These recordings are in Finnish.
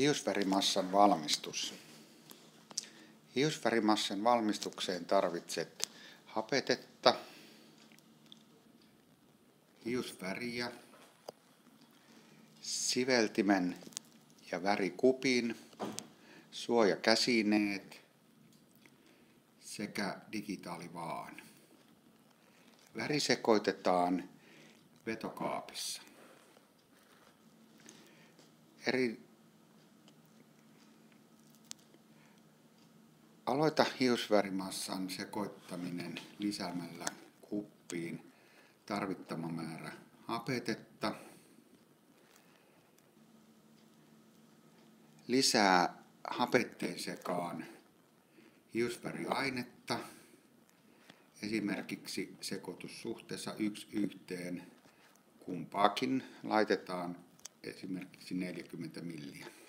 Hiusvärimassan valmistus. Hiusvärimassan valmistukseen tarvitset hapetetta, hiusväriä, siveltimen ja värikupin, suojakäsineet sekä digitaalivaan. Väri sekoitetaan vetokaapissa. Eri Aloita hiusvärimassan sekoittaminen lisäämällä kuppiin tarvittava määrä hapetetta. Lisää hapetteen sekaan hiusväriainetta, esimerkiksi sekoitussuhteessa yksi yhteen kumpaakin laitetaan esimerkiksi 40 milliä.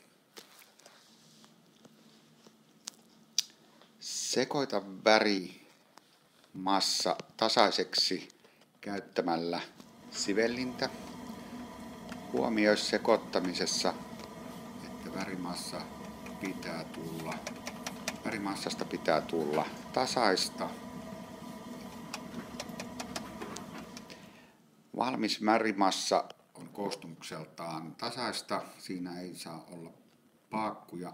Sekoita väri massa tasaiseksi käyttämällä sivellintä. Huomioi sekoittamisessa, että värimassa pitää tulla, värimassasta pitää tulla tasaista. Valmis värimassa on koostumukseltaan tasaista. Siinä ei saa olla paakkuja